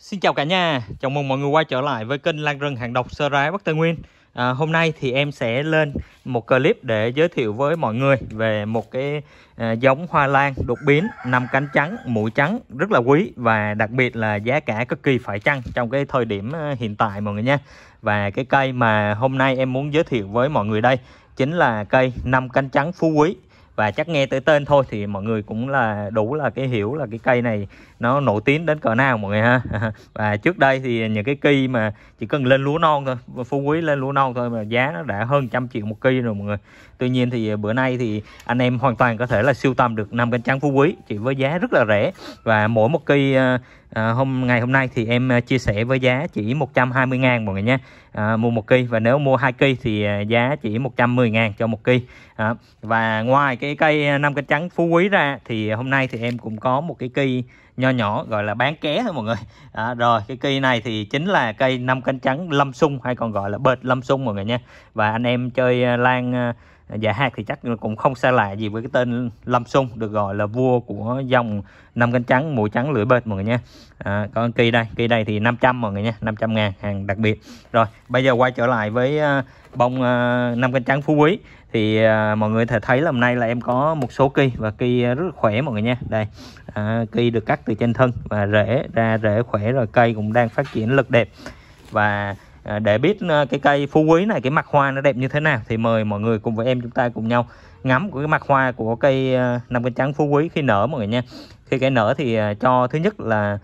Xin chào cả nhà, chào mừng mọi người quay trở lại với kênh Lan Rừng Hàng Độc Sơ Rái Bắc Tây Nguyên. À, Hôm nay thì em sẽ lên một clip để giới thiệu với mọi người về một cái à, giống hoa lan đột biến năm cánh trắng, mũi trắng rất là quý Và đặc biệt là giá cả cực kỳ phải chăng trong cái thời điểm à, hiện tại mọi người nha. Và cái cây mà hôm nay em muốn giới thiệu với mọi người đây chính là cây năm cánh trắng phú quý. Và chắc nghe tới tên thôi thì mọi người cũng là đủ là cái hiểu là cái cây này nó nổi tiếng đến cỡ nào mọi người ha? Và trước đây thì những cái cây mà chỉ cần lên lúa non thôi phú quý lên lúa non thôi mà giá nó đã hơn trăm triệu một cây rồi mọi người. Tuy nhiên thì à, bữa nay thì anh em hoàn toàn có thể là siêu tầm được năm cánh trắng phú quý chỉ với giá rất là rẻ. Và mỗi một cây à, à hôm ngày hôm nay thì em à, chia sẻ với giá chỉ 120 ngàn mọi người nhé. À, mua một cây và nếu mua hai cây thì giá chỉ 110 ngàn cho một cây. À, và ngoài cái cây năm cánh trắng phú quý ra thì hôm nay thì em cũng có một cái cây nho nhỏ gọi là bán ké thôi mọi người. À, rồi cái cây này thì chính là cây năm cánh trắng lâm sung hay còn gọi là bệt lâm sung mọi người nha. Và anh em chơi ờ, lan ờ, dạ hạt thì chắc cũng không xa lạ gì với cái tên lâm sung được gọi là vua của dòng năm cánh trắng mũi trắng lưỡi bệt mọi người nha à, còn cây đây cây đây thì 500 mọi người nha 500 ngàn hàng đặc biệt. Rồi bây giờ quay trở lại với à, bông à, năm cánh trắng phú quý. Thì à, mọi người thể thấy là hôm nay là em có một số cây và cây rất là khỏe mọi người nha đây à, cây được cắt từ trên thân và rễ ra rễ khỏe rồi cây cũng đang phát triển lực đẹp. Và À, để biết à, cái cây phú quý này cái mặt hoa nó đẹp như thế nào thì mời mọi người cùng với em chúng ta cùng nhau ngắm của cái mặt hoa của cây à, năm cánh trắng phú quý khi nở mọi người nha. Khi cây nở thì cho thứ nhất là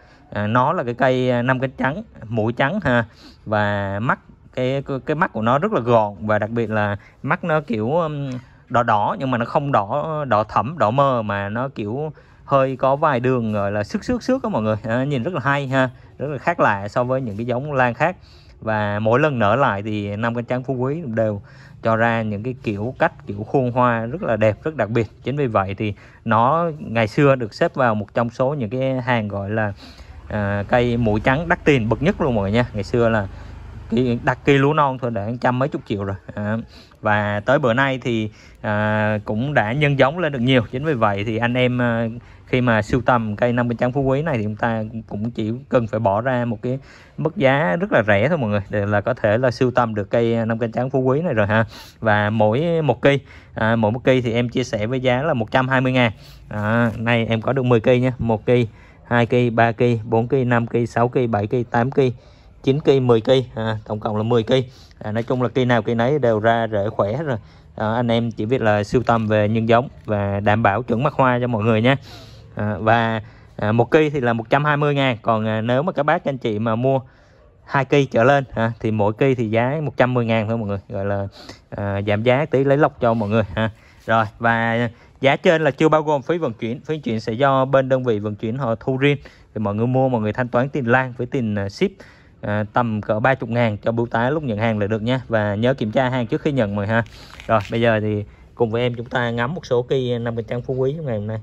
nó là cái cây năm cánh trắng mũi trắng ha. Và mắt cái cái mắt của nó rất là gọn và đặc biệt là mắt nó kiểu đỏ đỏ nhưng mà nó không đỏ đỏ thẫm đỏ mơ mà nó kiểu hơi có vài đường gọi là sức xước xước đó mọi người. À, nhìn rất là hay ha rất là khác lạ so với những cái giống lan khác và mỗi lần nở lại thì năm cánh trắng phú quý đều cho ra những cái kiểu cách kiểu khuôn hoa rất là đẹp rất đặc biệt. Chính vì vậy thì nó ngày xưa được xếp vào một trong số những cái hàng gọi là à, cây mũi trắng đắt tiền bậc nhất luôn mọi người nha. Ngày xưa là cái đặt cây lúa non thôi đã trăm mấy chục triệu rồi. À, và tới bữa nay thì à, cũng đã nhân giống lên được nhiều. Chính vì vậy thì anh em à, khi mà sưu tầm cây năm bên trắng phú quý này thì chúng ta cũng chỉ cần phải bỏ ra một cái mức giá rất là rẻ thôi mọi người để là có thể là sưu tầm được cây à, năm cánh trắng phú quý này rồi ha. Và mỗi một cây à, mỗi một cây thì em chia sẻ với giá là 120 ngàn. À, nay em có được 10 cây nha. Một cây 2 cây 3 cây 4 cây 5 cây 6 cây 7 cây 8 cây 9 cây 10 cây à, tổng cộng là 10 cây. À, nói chung là cây nào cây nấy đều ra rễ khỏe rồi. À, anh em chỉ biết là siêu tầm về nhân giống và đảm bảo chuẩn mặt hoa cho mọi người nha. À, và à, một cây thì là 120 ngàn. Còn à, nếu mà các bác anh chị mà mua hai cây trở lên ha, thì mỗi cây thì giá 110 ngàn thôi mọi người. Gọi là à, giảm giá tí lấy lọc cho mọi người ha rồi và giá trên là chưa bao gồm phí vận chuyển. Phí vận chuyển sẽ do bên đơn vị vận chuyển họ thu riêng. Thì mọi người mua mọi người thanh toán tiền lan với tiền à, ship à, tầm cỡ 30 ngàn cho bưu tá lúc nhận hàng là được nha. Và nhớ kiểm tra hàng trước khi nhận mời ha. Rồi bây giờ thì cùng với em chúng ta ngắm một số cây năm trang phú quý trong ngày hôm nay.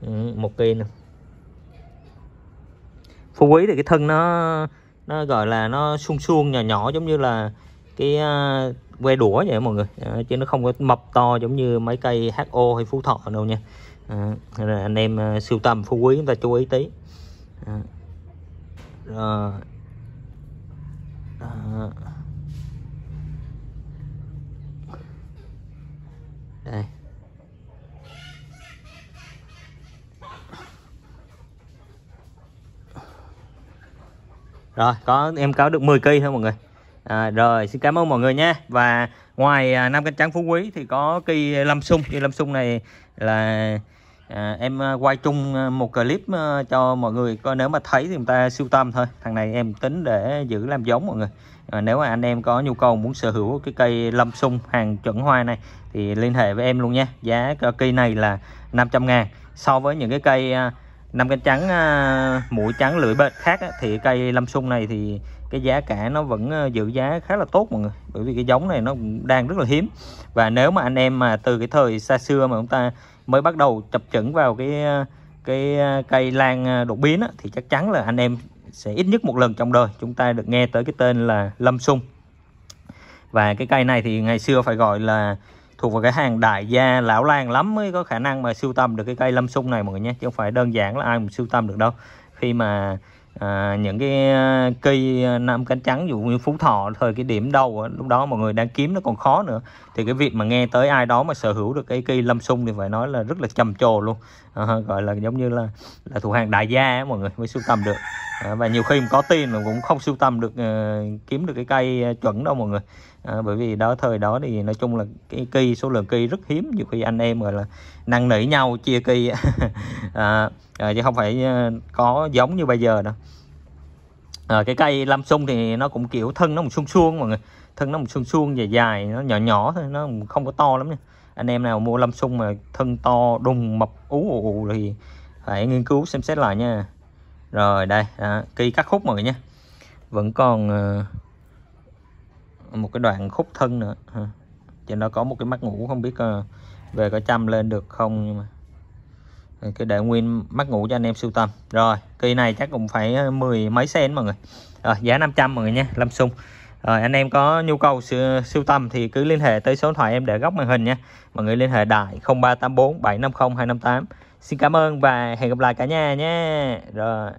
Ừ, một cây nè. Phú quý thì cái thân nó nó gọi là nó suông suông nhỏ nhỏ giống như là cái uh, que đũa vậy mọi người. À, chứ nó không có mập to giống như mấy cây HO hay phú thọ đâu nha. À, anh em à, uh, sưu tầm phú quý chúng ta chú ý tí. À. rồi đó. đây. Rồi có em có được 10 cây thôi mọi người? À, rồi xin cảm ơn mọi người nha. Và ngoài à, năm cánh trắng phú quý thì có cây lâm sung cây lâm sung này là à, em à, quay chung à, một clip à, cho mọi người coi. Nếu mà thấy thì chúng ta siêu tâm thôi. Thằng này em tính để giữ làm giống mọi người. À, nếu mà anh em có nhu cầu muốn sở hữu cái cây lâm sung hàng chuẩn hoa này thì liên hệ với em luôn nha giá cây này là 500 ngàn. So với những cái cây năm cánh trắng mũi trắng lưỡi bệt khác thì cây lâm sung này thì cái giá cả nó vẫn giữ giá khá là tốt mọi người. Bởi vì cái giống này nó đang rất là hiếm. Và nếu mà anh em mà từ cái thời xa xưa mà chúng ta mới bắt đầu chập chững vào cái cái cây lan đột biến á, thì chắc chắn là anh em sẽ ít nhất một lần trong đời chúng ta được nghe tới cái tên là lâm sung. Và cái cây này thì ngày xưa phải gọi là thuộc vào cái hàng đại gia lão lan lắm mới có khả năng mà sưu tầm được cái cây lâm sung này mọi người nhé chứ không phải đơn giản là ai cũng sưu tầm được đâu. Khi mà à, những cái à, cây à, nam cánh trắng dụ như phú thọ thời cái điểm đầu lúc đó mọi người đang kiếm nó còn khó nữa. Thì cái việc mà nghe tới ai đó mà sở hữu được cái cây lâm sung thì phải nói là rất là trầm trồ luôn. À, gọi là giống như là là thủ hàng đại gia ấy, mọi người mới sưu tầm được. À, và nhiều khi có tiền mà cũng không sưu tầm được uh, kiếm được cái cây à, chuẩn đâu mọi người à, bởi vì đó thời đó thì nói chung là cái cây số lượng cây rất hiếm. Nhiều khi anh em gọi là năn nỉ nhau chia cây. À, à, chứ không phải à, có giống như bây giờ đâu. À, cái cây lâm sung thì nó cũng kiểu thân nó một suông suông mọi người. Thân nó một suông suông dài dài nó nhỏ nhỏ thôi nó không có to lắm nha. Anh em nào mua lâm sung mà thân to đùng mập ú ù ù thì phải nghiên cứu xem xét lại nha. Rồi đây à, cây cắt khúc mọi người nha. Vẫn còn uh, một cái đoạn khúc thân nữa. Ha. trên đó có một cái mắt ngủ không biết ờ, về có chăm lên được không nhưng mà. Cái để nguyên mắt ngủ cho anh em sưu tầm. Rồi cây này chắc cũng phải ờ, mười mấy sen mọi người. Rồi giá 500 mọi người nha Lâm Sung rồi anh em có nhu cầu siêu, siêu tầm thì cứ liên hệ tới số điện thoại em để góc màn hình nha. Mọi người liên hệ đại 0384 750 258 xin cảm ơn và hẹn gặp lại cả nhà nhé rồi.